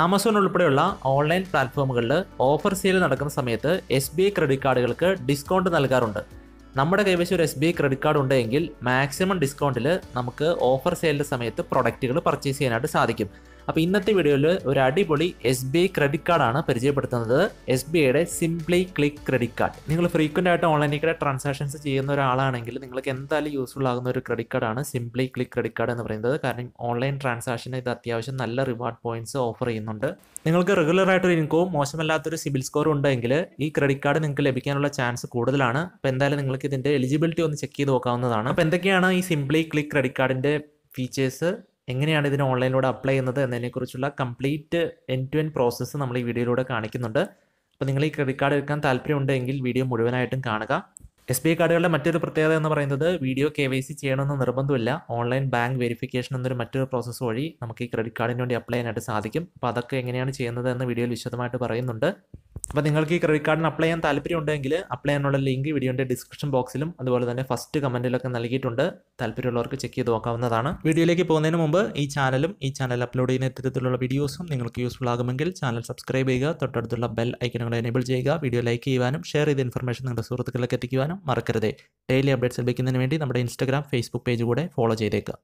Amazon ഉൾപ്പെടെയുള്ള online പ്ലാറ്റ്ഫോമുകളിൽ offer sale നടക്കുന്ന സമയത്ത് എസ് ബി ഐ ക്രെഡിറ്റ് കാർഡുകൾക്ക് ഡിസ്കൗണ്ട് നൽകാറുണ്ട്. നമ്മുടെ കൈവശം ഒരു S B I credit card ഉണ്ടെങ്കിൽ മാക്സിമം ഡിസ്കൗണ്ടിൽ നമുക്ക് ഓഫർ സെയിലിന്റെ സമയത്ത് പ്രൊഡക്റ്റുകൾ പർച്ചേസ് ചെയ്യാനായിട്ട് സാധിക്കും. അപ്പോൾ ഇന്നത്തെ വീഡിയോയിൽ ഒരു അടിപൊളി എസ് ബി ഐ ക്രെഡിറ്റ് കാർഡാണ് പരിചയപ്പെടുത്തുന്നത്. എസ് ബി ഐയുടെ സിംപ്ലി ക്ലിക്ക് ക്രെഡിറ്റ് കാർഡ് നിങ്ങൾ ഫ്രീക്വന്റ് ആയിട്ട് ഓൺലൈനിൽ കൂടെ ട്രാൻസാക്ഷൻസ് ചെയ്യുന്ന ഒരാളാണെങ്കിൽ നിങ്ങൾക്ക് എന്തായാലും യൂസ്ഫുൾ ആകുന്ന ഒരു ക്രെഡിറ്റ് കാർഡാണ് സിംപ്ലി ക്ലിക്ക് ക്രെഡിറ്റ് കാർഡ് എന്ന് പറയുന്നത്. കാരണം ഓൺലൈൻ ട്രാൻസാക്ഷന് ഇത് അത്യാവശ്യം നല്ല റിവാർഡ് പോയിന്റ്സ് ഓഫർ ചെയ്യുന്നുണ്ട്. നിങ്ങൾക്ക് റെഗുലർ ആയിട്ടൊരു ഇൻകവും മോശമല്ലാത്തൊരു സിബിൽ സ്കോർ ഉണ്ടെങ്കിൽ ഈ ക്രെഡിറ്റ് കാർഡ് നിങ്ങൾക്ക് ലഭിക്കാനുള്ള ചാൻസ് കൂടുതലാണ്. അപ്പോൾ എന്തായാലും നിങ്ങൾക്ക് ഇതിന്റെ എലിജിബിലിറ്റി ഒന്ന് ചെക്ക് ചെയ്ത് നോക്കാവുന്നതാണ്. അപ്പോൾ എന്തൊക്കെയാണ് ഈ സിംപ്ലി ക്ലിക്ക് ക്രെഡിറ്റ് കാർഡിന്റെ ഫീച്ചേഴ്സ് എങ്ങനെയാണ് ഇതിന് ഓൺലൈനിലൂടെ അപ്ലൈ ചെയ്യുന്നത് എന്നതിനെക്കുറിച്ചുള്ള complete end to end process നമ്മൾ ഈ വീഡിയോയിലൂടെ കാണിക്കുന്നുണ്ട്. അപ്പോൾ നിങ്ങൾ ഈ ക്രെഡിറ്റ് കാർഡ് എടുക്കാൻ താല്പര്യമുണ്ടെങ്കിൽ വീഡിയോ മുഴുവനായിട്ടും കാണുക. എസ് ബി ഐ കാർഡുകളുടെ മറ്റൊരു പ്രത്യേകത എന്ന് പറയുന്നത് വീഡിയോ കെ വൈ സി ചെയ്യണമെന്ന് നിർബന്ധമില്ല. ഓൺലൈൻ ബാങ്ക് വെരിഫിക്കേഷൻ എന്നൊരു മറ്റൊരു പ്രോസസ്സ് വഴി നമുക്ക് ഈ ക്രെഡിറ്റ് കാർഡിന് വേണ്ടി അപ്ലൈ ചെയ്യാനായിട്ട് സാധിക്കും. അപ്പോൾ അതൊക്കെ എങ്ങനെയാണ് ചെയ്യുന്നത് എന്ന് വീഡിയോയിൽ വിശദമായിട്ട് പറയുന്നുണ്ട്. അപ്പോൾ നിങ്ങൾക്ക് ഈ ക്രെഡിറ്റ് കാർഡിന് അപ്ലൈ ചെയ്യാൻ താല്പര്യമുണ്ടെങ്കിൽ അപ്ലൈ ചെയ്യാനുള്ള ലിങ്ക് വീഡിയോന്റെ ഡിസ്ക്രിപ്ഷൻ ബോക്സിലും അതുപോലെ തന്നെ ഫസ്റ്റ് കമന്റിലൊക്കെ നൽകിയിട്ടുണ്ട്. താല്പര്യമുള്ളവർക്ക് ചെക്ക് ചെയ്ത് നോക്കാവുന്നതാണ്. വീഡിയോയിലേക്ക് പോകുന്നതിന് മുമ്പ് ഈ ചാനലും ഈ ചാനൽ അപ്ലോഡ് ചെയ്യുന്ന ഇത്തരത്തിലുള്ള വീഡിയോസും നിങ്ങൾക്ക് യൂസ്ഫുൾ ആകുമെങ്കിൽ ചാനൽ സബ്സ്ക്രൈബ് ചെയ്യുക തൊട്ടടുത്തുള്ള ബെൽ ഐക്കണുകൾ എനേബിൾ ചെയ്യുക വീഡിയോ ലൈക്ക് ചെയ്യുവാനും ഷെയർ ചെയ്ത ഇൻഫർമേഷൻ നിങ്ങളുടെ സുഹൃത്തുക്കളിലേക്ക് എത്തിക്കുവാനും മറക്കരുത്. ഡെയിലി അപ്ഡേറ്റ്സ് ലഭിക്കുന്നതിന് വേണ്ടി നമ്മുടെ ഇൻസ്റ്റാഗ്രാം ഫേസ്ബുക്ക് പേജ് കൂടെ ഫോളോ ചെയ്തേക്കുക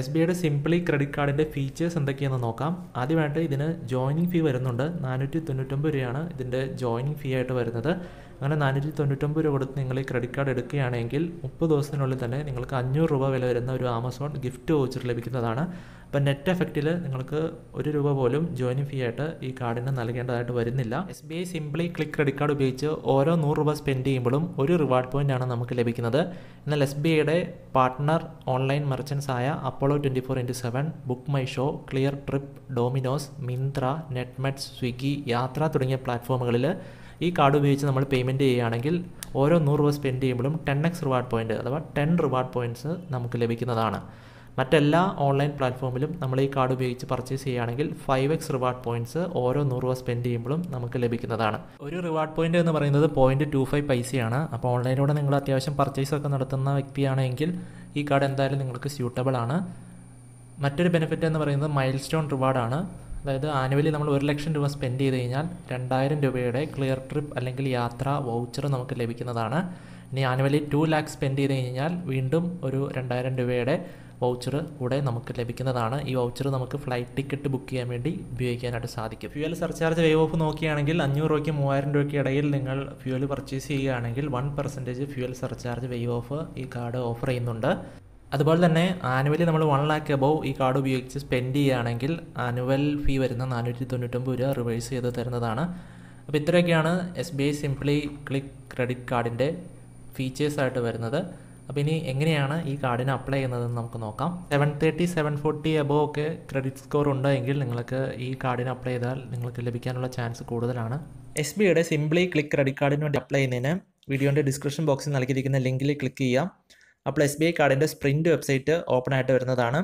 എസ് ബി ഐയുടെ സിംപ്ലി ക്രെഡിറ്റ് കാർഡിന്റെ ഫീച്ചേഴ്സ് എന്തൊക്കെയാണെന്ന് നോക്കാം. ആദ്യമായിട്ട് ഇതിന് ജോയിനിങ് ഫീ വരുന്നുണ്ട്. നാനൂറ്റി തൊണ്ണൂറ്റൊമ്പത് രൂപയാണ് ഇതിന്റെ ജോയിനിങ് ഫീ ആയിട്ട് വരുന്നത്. അങ്ങനെ നാനൂറ്റി തൊണ്ണൂറ്റൊമ്പത് രൂപ കൊടുത്ത് നിങ്ങൾ ഈ ക്രെഡിറ്റ് കാർഡ് എടുക്കുകയാണെങ്കിൽ മുപ്പത് ദിവസത്തിനുള്ളിൽ തന്നെ നിങ്ങൾക്ക് അഞ്ഞൂറ് രൂപ വില വരുന്ന ഒരു ആമസോൺ ഗിഫ്റ്റ് വോച്ചർ ലഭിക്കുന്നതാണ്. അപ്പം നെറ്റ് എഫക്റ്റിൽ നിങ്ങൾക്ക് ഒരു രൂപ പോലും ജോയിനിങ് ഫീ ആയിട്ട് ഈ കാർഡിന് നൽകേണ്ടതായിട്ട് വരുന്നില്ല. S B I Simply Click credit card ഉപയോഗിച്ച് ഓരോ നൂറ് രൂപ സ്പെൻഡ് ചെയ്യുമ്പോഴും ഒരു റിവാർഡ് പോയിന്റ് ആണ് നമുക്ക് ലഭിക്കുന്നത്. എന്നാൽ എസ് ബി ഐയുടെ പാർട്ട്ണർ ഓൺലൈൻ മെർച്ചൻസ് ആയ Apollo twenty four into seven BookMyShow Cleartrip Domino's Myntra Netmeds Swiggy Yatra തുടങ്ങിയ പ്ലാറ്റ്ഫോമുകളിൽ ഈ കാർഡ് ഉപയോഗിച്ച് നമ്മൾ പേയ്മെന്റ് ചെയ്യുകയാണെങ്കിൽ ഓരോ നൂറ് രൂപ സ്പെൻഡ് ചെയ്യുമ്പോഴും ടെൻ എക്സ് റിവാർഡ് പോയിന്റ് അഥവാ ടെൻ റിവാർഡ് പോയിന്റ്സ് നമുക്ക് ലഭിക്കുന്നതാണ്. മറ്റെല്ലാ ഓൺലൈൻ പ്ലാറ്റ്ഫോമിലും നമ്മൾ ഈ കാർഡ് ഉപയോഗിച്ച് പർച്ചേസ് ചെയ്യുകയാണെങ്കിൽ ഫൈവ് എക്സ് റിവാർഡ് പോയിന്റ്സ് ഓരോ നൂറ് രൂപ സ്പെൻഡ് ചെയ്യുമ്പോഴും നമുക്ക് ലഭിക്കുന്നതാണ്. ഒരു റിവാർഡ് പോയിന്റ് എന്ന് പറയുന്നത് പോയിന്റ് ടു ഫൈവ് പൈസയാണ്. അപ്പോൾ ഓൺലൈനിലൂടെ നിങ്ങൾ അത്യാവശ്യം പർച്ചേസ് ഒക്കെ നടത്തുന്ന വ്യക്തിയാണെങ്കിൽ ഈ കാർഡ് എന്തായാലും നിങ്ങൾക്ക് സ്യൂട്ടബിൾ ആണ്. മറ്റൊരു ബെനിഫിറ്റ് എന്ന് പറയുന്നത് മൈൽ സ്റ്റോൺ റിവാർഡാണ് അതായത് ആനുവലി നമ്മൾ ഒരു ലക്ഷം രൂപ സ്പെൻഡ് ചെയ്ത് കഴിഞ്ഞാൽ രണ്ടായിരം രൂപയുടെ ക്ലിയർ ട്രിപ്പ് അല്ലെങ്കിൽ യാത്ര വൗച്ചർ നമുക്ക് ലഭിക്കുന്നതാണ്. ഇനി ആനുവലി ടു ലാക്ക് സ്പെൻഡ് ചെയ്ത് കഴിഞ്ഞാൽ വീണ്ടും ഒരു രണ്ടായിരം രൂപയുടെ വൗച്ചർ കൂടെ നമുക്ക് ലഭിക്കുന്നതാണ്. ഈ വൗച്ചർ നമുക്ക് ഫ്ലൈറ്റ് ടിക്കറ്റ് ബുക്ക് ചെയ്യാൻ വേണ്ടി ഉപയോഗിക്കാനായിട്ട് സാധിക്കും. ഫ്യൂവൽ സർചാർജ് വേവ് ഓഫ് നോക്കുകയാണെങ്കിൽ അഞ്ഞൂറ് രൂപയ്ക്ക് മൂവായിരം രൂപയ്ക്ക് ഇടയിൽ നിങ്ങൾ ഫ്യൂവൽ പർച്ചേസ് ചെയ്യുകയാണെങ്കിൽ one percentage fuel surcharge waive off ഈ കാർഡ് ഓഫർ ചെയ്യുന്നുണ്ട്. അതുപോലെ തന്നെ ആനുവലി നമ്മൾ വൺ ലാക്ക് അബവ് ഈ കാർഡ് ഉപയോഗിച്ച് സ്പെൻഡ് ചെയ്യുകയാണെങ്കിൽ ആനുവൽ ഫീ വരുന്ന നാനൂറ്റി തൊണ്ണൂറ്റൊമ്പത് രൂപ റിവേഴ്സ് ചെയ്ത് തരുന്നതാണ്. അപ്പോൾ ഇത്രയൊക്കെയാണ് S B I Simply Click credit കാർഡിന്റെ ഫീച്ചേഴ്സായിട്ട് വരുന്നത്. അപ്പോൾ ഇനി എങ്ങനെയാണ് ഈ കാർഡിന് അപ്ലൈ ചെയ്യുന്നതെന്ന് നമുക്ക് നോക്കാം. Seven thirty seven forty above ഒക്കെ ക്രെഡിറ്റ് സ്കോർ ഉണ്ടെങ്കിൽ നിങ്ങൾക്ക് ഈ കാർഡിന് അപ്ലൈ ചെയ്താൽ നിങ്ങൾക്ക് ലഭിക്കാനുള്ള ചാൻസ് കൂടുതലാണ്. എസ് ബി ഐയുടെ സിംപ്ലി ക്ലിക്ക് ക്രെഡിറ്റ് കാർഡിന് വേണ്ടി അപ്ലൈ ചെയ്യുന്നതിന് വീഡിയോന്റെ ഡിസ്ക്രിപ്ഷൻ ബോക്സിൽ നൽകിയിരിക്കുന്ന ലിങ്കിൽ ക്ലിക്ക് ചെയ്യാം അപ്പോൾ എസ് ബി ഐ കാർഡിന്റെ സ്പ്രിന്റ് വെബ്സൈറ്റ് ഓപ്പൺ ആയിട്ട് വരുന്നതാണ്.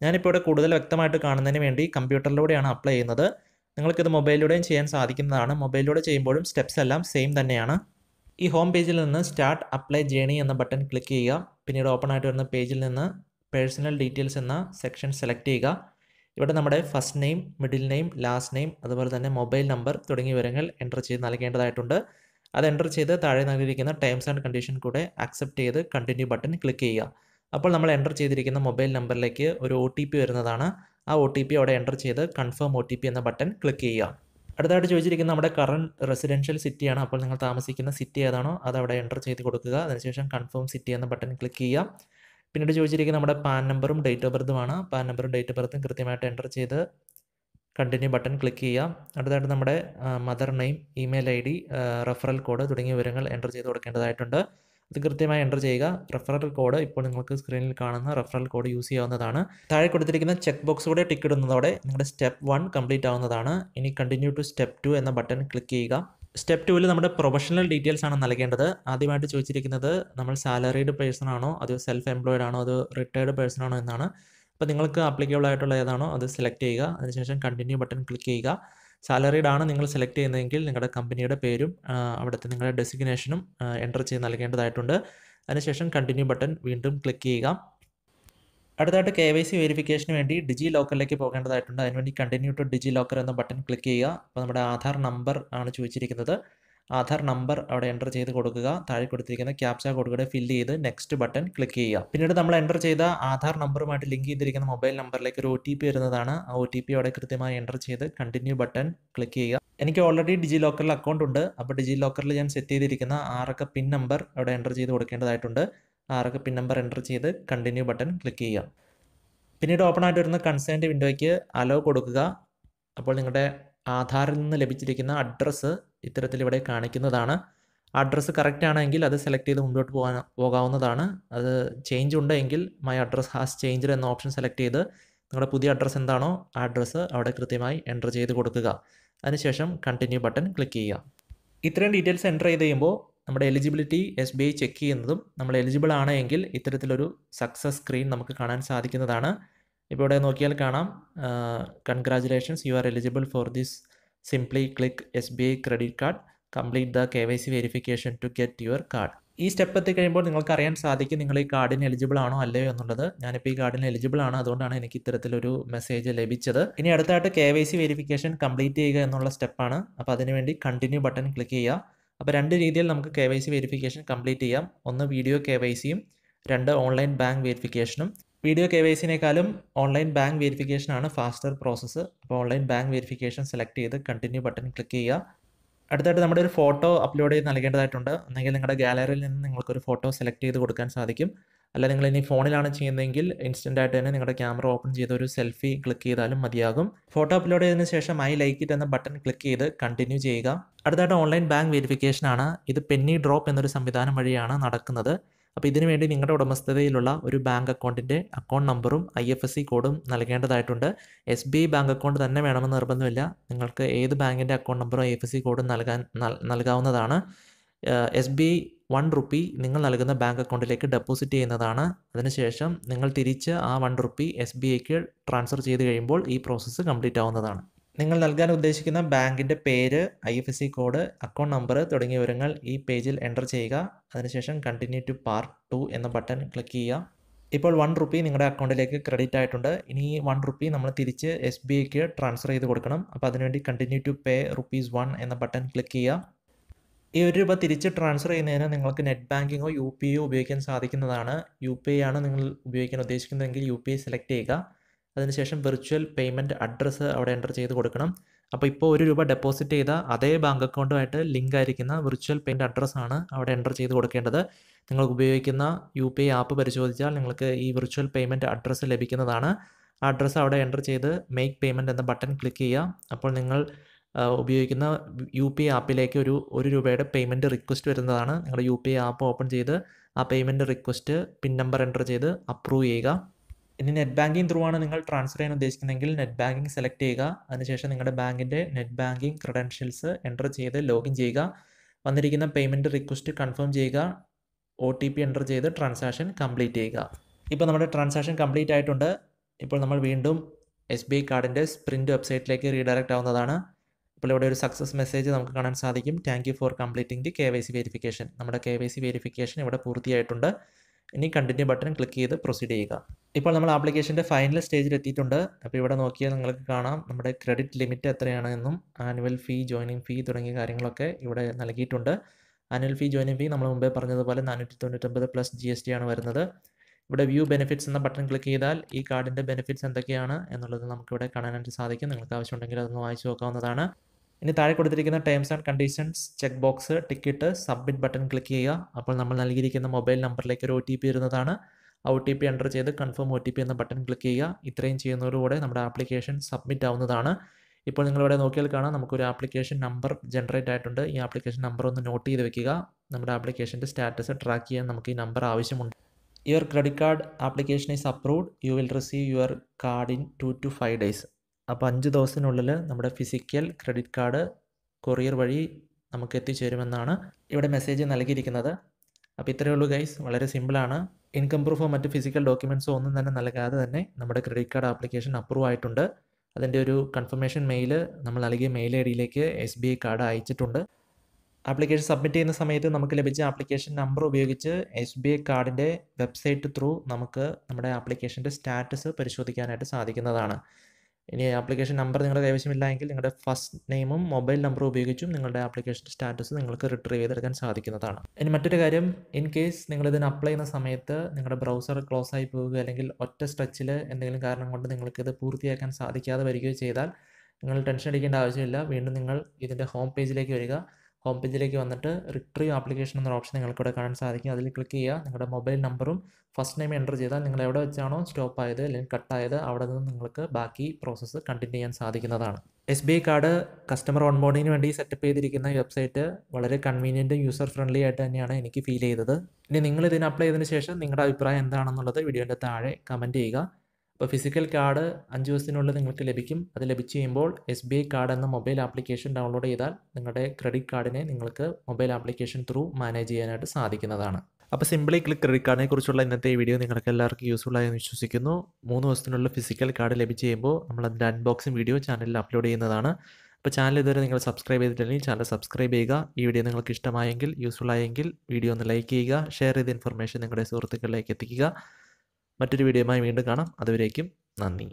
ഞാനിപ്പോൾ ഇവിടെ കൂടുതൽ വ്യക്തമായിട്ട് കാണുന്നതിന് വേണ്ടി കമ്പ്യൂട്ടറിലൂടെയാണ് അപ്ലൈ ചെയ്യുന്നത്. നിങ്ങൾക്കിത് മൊബൈലിലൂടെയും ചെയ്യാൻ സാധിക്കുന്നതാണ്. മൊബൈലിലൂടെ ചെയ്യുമ്പോഴും സ്റ്റെപ്സ് എല്ലാം സെയിം തന്നെയാണ്. ഈ ഹോം പേജിൽ നിന്ന് സ്റ്റാർട്ട് അപ്ലൈ ജേണി എന്ന ബട്ടൺ ക്ലിക്ക് ചെയ്യുക. പിന്നീട് ഓപ്പൺ ആയിട്ട് വരുന്ന പേജിൽ നിന്ന് പേഴ്സണൽ ഡീറ്റെയിൽസ് എന്ന സെക്ഷൻ സെലക്ട് ചെയ്യുക. ഇവിടെ നമ്മുടെ first name middle name last name അതുപോലെ തന്നെ മൊബൈൽ നമ്പർ തുടങ്ങിയ വിവരങ്ങൾ എന്റർ ചെയ്ത് നൽകേണ്ടതായിട്ടുണ്ട്. അത് എന്റർ ചെയ്ത് താഴെ നൽകിയിരിക്കുന്ന ടേംസ് ആൻഡ് കണ്ടീഷൻ കൂടെ അക്സെപ്റ്റ് ചെയ്ത് കണ്ടിന്യൂ ബട്ടൺ ക്ലിക്ക് ചെയ്യുക. അപ്പോൾ നമ്മൾ എന്റർ ചെയ്തിരിക്കുന്ന മൊബൈൽ നമ്പറിലേക്ക് ഒരു ഒ വരുന്നതാണ്. ആ ഒ അവിടെ എന്റർ ചെയ്ത് കൺഫേം ഒ എന്ന ബട്ടൺ ക്ലിക്ക് ചെയ്യുക. അടുത്തായിട്ട് ചോദിച്ചിരിക്കുന്ന നമ്മുടെ കറണ്ട് റെസിഡൻഷ്യൽ സിറ്റിയാണ് അപ്പോൾ നിങ്ങൾ താമസിക്കുന്ന സിറ്റി ഏതാണോ അത് അവിടെ എന്റർ ചെയ്ത് കൊടുക്കുക. അതിനുശേഷം കൺഫേം സിറ്റി എന്ന ബട്ടൺ ക്ലിക്ക് ചെയ്യുക. പിന്നീട് ചോദിച്ചിരിക്കുന്ന നമ്മുടെ പാൻ നമ്പറും ഡേറ്റ് ഓഫ് ബർത്തുമാണ് പാൻ നമ്പറും ഡേറ്റ് ഓഫ് ബർത്തും കൃത്യമായിട്ട് എന്റർ ചെയ്ത് കണ്ടിന്യൂ ബട്ടൺ ക്ലിക്ക് ചെയ്യാം അടുത്തായിട്ട് നമ്മുടെ mother name email I D referral code തുടങ്ങിയ വിവരങ്ങൾ എന്റർ ചെയ്ത് കൊടുക്കേണ്ടതായിട്ടുണ്ട്. ഇത് കൃത്യമായി എന്റർ ചെയ്യുക. റെഫറൽ കോഡ് ഇപ്പോൾ നിങ്ങൾക്ക് സ്ക്രീനിൽ കാണുന്ന റെഫറൽ കോഡ് യൂസ് ചെയ്യാവുന്നതാണ്. താഴെ കൊടുത്തിരിക്കുന്ന ചെക്ക് ബോക്സ് കൂടെ ടിക്ക് ഇടുന്നതോടെ നിങ്ങളുടെ സ്റ്റെപ്പ് വൺ കംപ്ലീറ്റ് ആവുന്നതാണ്. ഇനി കണ്ടിന്യൂ ടു സ്റ്റെപ്പ് ടു എന്ന ബട്ടൺ ക്ലിക്ക് ചെയ്യുക. സ്റ്റെപ്പ് ടുവിൽ നമ്മുടെ പ്രൊഫഷണൽ ഡീറ്റെയിൽസ് ആണ് നൽകേണ്ടത്. ആദ്യമായിട്ട് ചോദിച്ചിരിക്കുന്നത് നമ്മൾ സാലറീഡ് പേഴ്സൺ ആണോ? അതോ സെൽഫ് എംപ്ലോയിഡ് ആണോ? അതോ റിട്ടയർഡ് പേഴ്സൺ ആണോ എന്നാണ്. അപ്പോൾ നിങ്ങൾക്ക് അപ്ലിക്കബിൾ ആയിട്ടുള്ള ഏതാണോ അത് സെലക്ട് ചെയ്യുക. അതിനുശേഷം കണ്ടിന്യൂ ബട്ടൺ ക്ലിക്ക് ചെയ്യുക. സാലറീഡ് ആണ് നിങ്ങൾ സെലക്ട് ചെയ്യുന്നതെങ്കിൽ നിങ്ങളുടെ കമ്പനിയുടെ പേരും അവിടുത്തെ നിങ്ങളുടെ ഡെസിഗ്നേഷനും എന്റർ ചെയ്ത് നൽകേണ്ടതായിട്ടുണ്ട്. അതിനുശേഷം കണ്ടിന്യൂ ബട്ടൺ വീണ്ടും ക്ലിക്ക് ചെയ്യുക. അടുത്തായിട്ട് കെ വൈ സി വെരിഫിക്കേഷന് വേണ്ടി ഡിജി ലോക്കറിലേക്ക് പോകേണ്ടതായിട്ടുണ്ട്. അതിനുവേണ്ടി കണ്ടിന്യൂ ടു ഡിജി ലോക്കർ എന്ന ബട്ടൺ ക്ലിക്ക് ചെയ്യുക. അപ്പോൾ നമ്മുടെ ആധാർ നമ്പർ ആണ് ചോദിച്ചിരിക്കുന്നത്. ആധാർ നമ്പർ അവിടെ എന്റർ ചെയ്ത് കൊടുക്കുക. താഴെ കൊടുത്തിരിക്കുന്ന ക്യാപ്ച കൊടുക്കുക ഫില്ല് ചെയ്ത് നെക്സ്റ്റ് ബട്ടൺ ക്ലിക്ക് ചെയ്യുക. പിന്നീട് നമ്മൾ എന്റർ ചെയ്ത ആധാർ നമ്പറുമായിട്ട് ലിങ്ക് ചെയ്തിരിക്കുന്ന മൊബൈൽ നമ്പറിലേക്ക് ഒരു ഒ ടി പി വരുന്നതാണ്. ആ ഒ ടി പി അവിടെ കൃത്യമായി എന്റർ ചെയ്ത് കണ്ടിന്യൂ ബട്ടൺ ക്ലിക്ക് ചെയ്യുക. എനിക്ക് ഓൾറെഡി ഡിജി ലോക്കറിൽ അക്കൗണ്ട് ഉണ്ട്. അപ്പോൾ ഡിജി ലോക്കറിൽ ഞാൻ സെറ്റ് ചെയ്തിരിക്കുന്ന ആറക്ക പിൻ നമ്പർ അവിടെ എന്റർ ചെയ്ത് കൊടുക്കേണ്ടതായിട്ടുണ്ട്. ആറക്ക പിൻ നമ്പർ എന്റർ ചെയ്ത് കണ്ടിന്യൂ ബട്ടൺ ക്ലിക്ക് ചെയ്യുക. പിന്നീട് ഓപ്പൺ ആയിട്ട് വരുന്ന കൺസേൺഡ് വിൻഡോയ്ക്ക് അലോ കൊടുക്കുക. അപ്പോൾ നിങ്ങളുടെ ആധാറിൽ നിന്ന് ലഭിച്ചിരിക്കുന്ന അഡ്രസ്സ് ഇത്തരത്തിൽ ഇവിടെ കാണിക്കുന്നതാണ്. അഡ്രസ്സ് കറക്റ്റ് ആണെങ്കിൽ അത് സെലക്ട് ചെയ്ത് മുന്നോട്ട് പോകാൻ പോകാവുന്നതാണ്. അത് ചേഞ്ച് ഉണ്ടെങ്കിൽ മൈ അഡ്രസ് ഹാസ് ചേഞ്ച് എന്ന ഓപ്ഷൻ സെലക്ട് ചെയ്ത് നിങ്ങളുടെ പുതിയ അഡ്രസ്സ് എന്താണോ ആ അഡ്രസ്സ് അവിടെ കൃത്യമായി എന്റർ ചെയ്ത് കൊടുക്കുക. അതിനുശേഷം കണ്ടിന്യൂ ബട്ടൺ ക്ലിക്ക് ചെയ്യുക. ഇത്രയും ഡീറ്റെയിൽസ് എന്റർ ചെയ്ത് കഴിയുമ്പോൾ നമ്മുടെ eligibility S B I check ചെയ്യുന്നതും നമ്മൾ എലിജിബിൾ ആണ് എങ്കിൽ ഇത്തരത്തിലൊരു സക്സസ് സ്ക്രീൻ നമുക്ക് കാണാൻ സാധിക്കുന്നതാണ്. ഇപ്പോൾ ഇവിടെ നോക്കിയാൽ കാണാം. Congratulations you are eligible for this Simply Click S B I credit card complete the K Y C verification to get your card ഈ സ്റ്റെപ്പ് എത്തിക്കഴിയുമ്പോൾ നിങ്ങൾക്ക് അറിയാൻ സാധിക്കും നിങ്ങൾ ഈ കാർഡിന് എലിജിബിൾ ആണോ അല്ലയോ എന്നുള്ളത്. ഞാനിപ്പോൾ ഈ കാർഡിന് എലിജിബിൾ ആണ്. അതുകൊണ്ടാണ് എനിക്ക് ഇത്തരത്തിലൊരു മെസ്സേജ് ലഭിച്ചത്. ഇനി അടുത്തായിട്ട് K Y C verification complete ചെയ്യുക എന്നുള്ള സ്റ്റെപ്പാണ് അപ്പോൾ അതിനുവേണ്ടി കണ്ടിന്യൂ ബട്ടൺ ക്ലിക്ക് ചെയ്യുക. അപ്പോൾ രണ്ട് രീതിയിൽ നമുക്ക് K Y C verification complete ചെയ്യാം. ഒന്ന് വീഡിയോ കെ വൈ സിയും രണ്ട് ഓൺലൈൻ ബാങ്ക് വെരിഫിക്കേഷനും വീഡിയോ കെ വൈ സിനേക്കാളും ഓൺലൈൻ ബാങ്ക് വെരിഫിക്കേഷനാണ് ഫാസ്റ്റർ പ്രോസസ്സ് അപ്പോൾ ഓൺലൈൻ ബാങ്ക് വെരിഫിക്കേഷൻ സെലക്ട് ചെയ്ത് കണ്ടിന്യൂ ബട്ടൺ ക്ലിക്ക് ചെയ്യുക. അടുത്തായിട്ട് നമ്മുടെ ഒരു ഫോട്ടോ അപ്ലോഡ് ചെയ്ത് നൽകേണ്ടതായിട്ടുണ്ട്. അല്ലെങ്കിൽ നിങ്ങളുടെ ഗാലറിയിൽ നിന്ന് നിങ്ങൾക്കൊരു ഫോട്ടോ സെലക്ട് ചെയ്ത് കൊടുക്കാൻ സാധിക്കും. അല്ല നിങ്ങൾ ഇനി ഫോണിലാണ് ചെയ്യുന്നതെങ്കിൽ ഇൻസ്റ്റന്റ് ആയിട്ട് തന്നെ നിങ്ങളുടെ ക്യാമറ ഓപ്പൺ ചെയ്ത് ഒരു സെൽഫി ക്ലിക്ക് ചെയ്താലും മതിയാകും. ഫോട്ടോ അപ്ലോഡ് ചെയ്തതിന് ശേഷം ഐ ലൈക്ക് ഇറ്റ് എന്ന ബട്ടൺ ക്ലിക്ക് ചെയ്ത് കണ്ടിന്യൂ ചെയ്യുക. അടുത്തായിട്ട് ഓൺലൈൻ ബാങ്ക് വെരിഫിക്കേഷനാണ് ഇത് പെന്നി ഡ്രോപ്പ് എന്നൊരു സംവിധാനം വഴിയാണ് നടക്കുന്നത്. അപ്പോൾ ഇതിനു വേണ്ടി നിങ്ങളുടെ ഉടമസ്ഥതയിലുള്ള ഒരു ബാങ്ക് അക്കൗണ്ടിന്റെ അക്കൗണ്ട് നമ്പറും ഐ എഫ് എസ് സി കോഡും നൽകേണ്ടതായിട്ടുണ്ട്. S B I bank account തന്നെ വേണമെന്ന് നിർബന്ധമില്ല. നിങ്ങൾക്ക് ഏത് ബാങ്കിന്റെ അക്കൗണ്ട് നമ്പറും ഐ എഫ് എസ് സി കോഡും നൽകാൻ നൽകാവുന്നതാണ്. S B I one rupee നിങ്ങൾ നൽകുന്ന ബാങ്ക് അക്കൗണ്ടിലേക്ക് ഡെപ്പോസിറ്റ് ചെയ്യുന്നതാണ്. അതിനുശേഷം നിങ്ങൾ തിരിച്ച് ആ വൺ റുപ്പി എസ് ബി ഐക്ക് ട്രാൻസ്ഫർ ചെയ്ത് കഴിയുമ്പോൾ ഈ പ്രോസസ്സ് കംപ്ലീറ്റ് ആവുന്നതാണ്. നിങ്ങൾ നൽകാൻ ഉദ്ദേശിക്കുന്ന ബാങ്കിന്റെ പേര് I F S C code account number തുടങ്ങിയ വിവരങ്ങൾ ഈ പേജിൽ എന്റർ ചെയ്യുക. അതിനുശേഷം കണ്ടിന്യൂ ടു പാർട്ട് ടു എന്ന ബട്ടൺ ക്ലിക്ക് ചെയ്യുക. ഇപ്പോൾ വൺ റുപ്പി നിങ്ങളുടെ അക്കൗണ്ടിലേക്ക് ക്രെഡിറ്റ് ആയിട്ടുണ്ട്. ഇനി ഈ വൺ റുപ്പി നമ്മൾ തിരിച്ച് എസ് ബി ഐക്ക് ട്രാൻസ്ഫർ ചെയ്ത് കൊടുക്കണം. അപ്പോൾ അതിനുവേണ്ടി continue to pay rupees one എന്ന ബട്ടൺ ക്ലിക്ക് ചെയ്യുക. ഈ ഒരു രൂപ തിരിച്ച് ട്രാൻസ്ഫർ ചെയ്യുന്നതിന് നിങ്ങൾക്ക് നെറ്റ് ബാങ്കിങ്ങോ യു പി ഐയോ ഉപയോഗിക്കാൻ സാധിക്കുന്നതാണ്. യു പി ഐ ആണ് നിങ്ങൾ ഉപയോഗിക്കാൻ ഉദ്ദേശിക്കുന്നതെങ്കിൽ യു പി ഐ സെലക്ട് ചെയ്യുക. അതിനുശേഷം വിർച്വൽ പേയ്മെന്റ് അഡ്രസ്സ് അവിടെ എന്റർ ചെയ്ത് കൊടുക്കണം. അപ്പോൾ ഇപ്പോൾ ഒരു രൂപ ഡെപ്പോസിറ്റ് ചെയ്ത അതേ ബാങ്ക് അക്കൗണ്ടുമായിട്ട് ലിങ്ക് ആയിരിക്കുന്ന വിർച്വൽ പേയ്മെന്റ് അഡ്രസ്സാണ് അവിടെ എന്റർ ചെയ്ത് കൊടുക്കേണ്ടത്. നിങ്ങൾ ഉപയോഗിക്കുന്ന യു പി ഐ ആപ്പ് പരിശോധിച്ചാൽ നിങ്ങൾക്ക് ഈ വിർച്വൽ പേയ്മെന്റ് അഡ്രസ്സ് ലഭിക്കുന്നതാണ്. ആ അഡ്രസ്സ് അവിടെ എന്റർ ചെയ്ത് മേക്ക് പേയ്മെന്റ് എന്ന ബട്ടൺ ക്ലിക്ക് ചെയ്യുക. അപ്പോൾ നിങ്ങൾ ഉപയോഗിക്കുന്ന യു പി ഐ ആപ്പിലേക്ക് ഒരു ഒരു രൂപയുടെ പേയ്മെന്റ് റിക്വസ്റ്റ് വരുന്നതാണ്. നിങ്ങളുടെ U P I app open ചെയ്ത് ആ payment request pin number enter ചെയ്ത് അപ്രൂവ് ചെയ്യുക. ഇനി നെറ്റ് ബാങ്കിങ് ത്രൂ ആണ് നിങ്ങൾ ട്രാൻസ്ഫർ ചെയ്യാൻ ഉദ്ദേശിക്കുന്നതെങ്കിൽ നെറ്റ് ബാങ്കിങ് സെലക്ട് ചെയ്യുക. അതിനുശേഷം നിങ്ങളുടെ ബാങ്കിന്റെ നെറ്റ് ബാങ്കിങ് ക്രെഡൻഷ്യൽസ് എന്റർ ചെയ്ത് ലോഗിൻ ചെയ്യുക. വന്നിരിക്കുന്ന പേയ്മെന്റ് റിക്വസ്റ്റ് കൺഫേം ചെയ്യുക. ഒ ടി പി എന്റർ ചെയ്ത് ട്രാൻസാക്ഷൻ കംപ്ലീറ്റ് ചെയ്യുക. ഇപ്പോൾ നമ്മുടെ ട്രാൻസാക്ഷൻ കംപ്ലീറ്റ് ആയിട്ടുണ്ട്. ഇപ്പോൾ നമ്മൾ വീണ്ടും എസ് ബി ഐ കാർഡിന്റെ സ്പ്രിന്റ് വെബ്സൈറ്റിലേക്ക് റീഡയറക്റ്റ് ആവുന്നതാണ്. ഇപ്പോൾ ഇവിടെ ഒരു സക്സസ് മെസ്സേജ് നമുക്ക് കാണാൻ സാധിക്കും. Thank you for completing the K Y C verification നമ്മുടെ കെ വൈ സി വെരിഫിക്കേഷൻ ഇവിടെ പൂർത്തിയായിട്ടുണ്ട്. ഇനി കണ്ടിന്യൂ ബട്ടൺ ക്ലിക്ക് ചെയ്ത് പ്രൊസീഡ് ചെയ്യുക. ഇപ്പോൾ നമ്മൾ ആപ്ലിക്കേഷന്റെ ഫൈനൽ സ്റ്റേജിൽ എത്തിയിട്ടുണ്ട്. അപ്പോൾ ഇവിടെ നോക്കിയാൽ നിങ്ങൾക്ക് കാണാം നമ്മുടെ ക്രെഡിറ്റ് ലിമിറ്റ് എത്രയാണ് എന്നും ആനുവൽ ഫീ ജോയിനിങ് ഫീ തുടങ്ങിയ കാര്യങ്ങളൊക്കെ ഇവിടെ നൽകിയിട്ടുണ്ട്. ആനുവൽ ഫീ ജോയിനിങ് ഫീ നമ്മൾ മുമ്പേ പറഞ്ഞതുപോലെ നാനൂറ്റി തൊണ്ണൂറ്റൊമ്പത് പ്ലസ് ജി എസ് ടി ആണ് വരുന്നത്. ഇവിടെ വ്യൂ ബെനിഫിറ്റ്സ് എന്ന ബട്ടൺ ക്ലിക്ക് ചെയ്താൽ ഈ കാർഡിന്റെ ബെനിഫിറ്റ്സ് എന്തൊക്കെയാണ് എന്നുള്ളത് നമുക്കിവിടെ കാണാനായിട്ട് സാധിക്കും. നിങ്ങൾക്ക് ആവശ്യമുണ്ടെങ്കിൽ അതൊന്ന് വായിച്ചു നോക്കാവുന്നതാണ്. ഇനി താഴെ കൊടുത്തിരിക്കുന്ന terms and conditions check box ticket submit button click ചെയ്യുക. അപ്പോൾ നമ്മൾ നൽകിയിരിക്കുന്ന മൊബൈൽ നമ്പറിലേക്ക് ഒരു ഒ ടി പി വരുന്നതാണ്. ഒ ടി പി എന്റർ ചെയ്ത് കൺഫേം ഒ ടി പി എന്ന ബട്ടൺ ക്ലിക്ക് ചെയ്യുക. ഇത്രയും ചെയ്യുന്നതോടുകൂടെ നമ്മുടെ ആപ്ലിക്കേഷൻ സബ്മിറ്റ് ആവുന്നതാണ്. ഇപ്പോൾ നിങ്ങളിവിടെ നോക്കിയാൽ കാണാം നമുക്കൊരു ആപ്ലിക്കേഷൻ നമ്പർ ജനറേറ്റ് ആയിട്ടുണ്ട്. ഈ ആപ്ലിക്കേഷൻ നമ്പർ ഒന്ന് നോട്ട് ചെയ്ത് വെക്കുക. നമ്മുടെ ആപ്ലിക്കേഷന്റെ സ്റ്റാറ്റസ് ട്രാക്ക് ചെയ്യാൻ നമുക്ക് ഈ നമ്പർ ആവശ്യമുണ്ട്. Your credit card application is approved you will receive your card in two to five days അപ്പോൾ അഞ്ച് ദിവസത്തിനുള്ളിൽ നമ്മുടെ ഫിസിക്കൽ ക്രെഡിറ്റ് കാർഡ് കൊറിയർ വഴി നമുക്ക് എത്തിച്ചേരുമെന്നാണ് ഇവിടെ മെസ്സേജ് നൽകിയിരിക്കുന്നത്. അപ്പോൾ ഇത്രയേ ഉള്ളൂ ഗൈസ് വളരെ സിമ്പിളാണ് ഇൻകം പ്രൂഫോ മറ്റ് ഫിസിക്കൽ ഡോക്യുമെൻസോ ഒന്നും തന്നെ നൽകാതെ തന്നെ നമ്മുടെ ക്രെഡിറ്റ് കാർഡ് ആപ്ലിക്കേഷൻ അപ്രൂവ് ആയിട്ടുണ്ട്. അതിന്റെ ഒരു കൺഫർമേഷൻ മെയിൽ നമ്മൾ നൽകിയ മെയിൽ ഐ ഡിയിലേക്ക് എസ് ബി ഐ കാർഡ് അയച്ചിട്ടുണ്ട്. ആപ്ലിക്കേഷൻ സബ്മിറ്റ് ചെയ്യുന്ന സമയത്ത് നമുക്ക് ലഭിച്ച ആപ്ലിക്കേഷൻ നമ്പർ ഉപയോഗിച്ച് എസ് ബി ഐ കാർഡിന്റെ വെബ്സൈറ്റ് ത്രൂ നമുക്ക് നമ്മുടെ ആപ്ലിക്കേഷന്റെ സ്റ്റാറ്റസ് പരിശോധിക്കാനായിട്ട് സാധിക്കുന്നതാണ്. ഇനി ആപ്ലിക്കേഷൻ നമ്പർ നിങ്ങളുടെ കൈവശമില്ല എങ്കിൽ നിങ്ങളുടെ ഫസ്റ്റ് നെയിമും മൊബൈൽ നമ്പറും ഉപയോഗിച്ചും നിങ്ങളുടെ ആപ്ലിക്കേഷൻ സ്റ്റാറ്റസ് നിങ്ങൾക്ക് റിട്രീവ് ചെയ്തെടുക്കാൻ സാധിക്കുന്നതാണ്. ഇനി മറ്റൊരു കാര്യം ഇൻ കേസ് നിങ്ങൾ ഇതിന് അപ്ലൈ ചെയ്യുന്ന സമയത്ത് നിങ്ങളുടെ ബ്രൗസർ ക്ലോസ് ആയി പോവുക അല്ലെങ്കിൽ ഒറ്റ സ്ട്രെച്ചിൽ എന്തെങ്കിലും കാരണം കൊണ്ട് നിങ്ങൾക്ക് ഇത് പൂർത്തിയാക്കാൻ സാധിക്കാതെ വരികയോ ചെയ്താൽ നിങ്ങൾ ടെൻഷൻ അടിക്കേണ്ട ആവശ്യമില്ല. വീണ്ടും നിങ്ങൾ ഇതിന്റെ ഹോം പേജിലേക്ക് വരിക. ഹോം പേജിലേക്ക് വന്നിട്ട് റിട്രീവ് ആപ്ലിക്കേഷൻ എന്നൊരു ഓപ്ഷൻ നിങ്ങൾക്ക് ഇവിടെ കാണാൻ സാധിക്കും. അതിൽ ക്ലിക്ക് ചെയ്യുക. നിങ്ങളുടെ മൊബൈൽ നമ്പറും ഫസ്റ്റ് നെയിം എന്റർ ചെയ്താൽ നിങ്ങൾ എവിടെ വെച്ചാണോ സ്റ്റോപ്പ് ആയത് അല്ലെങ്കിൽ കട്ടായത് അവിടെ നിന്ന് നിങ്ങൾക്ക് ബാക്കി പ്രോസസ്സ് കണ്ടിന്യൂ ചെയ്യാൻ സാധിക്കുന്നതാണ്. S B I card customer ഓൺബോർഡിങ്ങിന് വേണ്ടി സെറ്റപ്പ് ചെയ്തിരിക്കുന്ന വെബ്സൈറ്റ് വളരെ കൺവീനിയന്റും യൂസർ ഫ്രണ്ട്ലി ആയിട്ട് തന്നെയാണ് എനിക്ക് ഫീൽ ചെയ്തത്. ഇനി നിങ്ങൾ ഇതിന് അപ്ലൈ ചെയ്തതിന് ശേഷം നിങ്ങളുടെ അഭിപ്രായം എന്താണെന്നുള്ളത് വീഡിയോന്റെ താഴെ കമന്റ് ചെയ്യുക. അപ്പോൾ ഫിസിക്കൽ കാർഡ് അഞ്ച് ദിവസത്തിനുള്ളിൽ നിങ്ങൾക്ക് ലഭിക്കും. അത് ലഭിച്ചു കഴിയുമ്പോൾ എസ് ബി ഐ കാർഡ് എന്ന മൊബൈൽ ആപ്ലിക്കേഷൻ ഡൗൺലോഡ് ചെയ്താൽ നിങ്ങളുടെ ക്രെഡിറ്റ് കാർഡിനെ നിങ്ങൾക്ക് മൊബൈൽ ആപ്ലിക്കേഷൻ ത്രൂ മാനേജ് ചെയ്യാനായിട്ട് സാധിക്കുന്നതാണ്. അപ്പോൾ സിംപിളി ക്ലിക്ക് ക്രെഡിറ്റ് കാർഡിനെ കുറിച്ചുള്ള ഇന്നത്തെ വീഡിയോ നിങ്ങൾക്ക് എല്ലാവർക്കും യൂസ്ഫുൾ ആയെന്ന് വിശ്വസിക്കുന്നു. മൂന്ന് ദിവസത്തിനുള്ള ഫിസിക്കൽ കാർഡ് ലഭിച്ചു കഴിയുമ്പോൾ നമ്മൾ അതിന്റെ അൺബോക്സിംഗ് വീഡിയോ ചാനലിൽ അപ്ലോഡ് ചെയ്യുന്നതാണ്. അപ്പോൾ ചാനൽ ഇതുവരെ നിങ്ങൾ സബ്സ്ക്രൈബ് ചെയ്തിട്ടില്ലെങ്കിൽ ചാനൽ സബ്സ്ക്രൈബ് ചെയ്യുക. ഈ വീഡിയോ നിങ്ങൾക്ക് ഇഷ്ടമായെങ്കിൽ യൂസ്ഫുൾ ആയെങ്കിൽ വീഡിയോ ഒന്ന് ലൈക്ക് ചെയ്യുക. ഷെയർ ചെയ്ത ഇൻഫർമേഷൻ നിങ്ങളുടെ സുഹൃത്തുക്കളിലേക്ക് എത്തിക്കുക. മറ്റൊരു വീഡിയോയുമായി വീണ്ടും കാണാം. അതുവരേക്കും നന്ദി.